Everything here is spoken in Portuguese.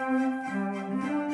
Música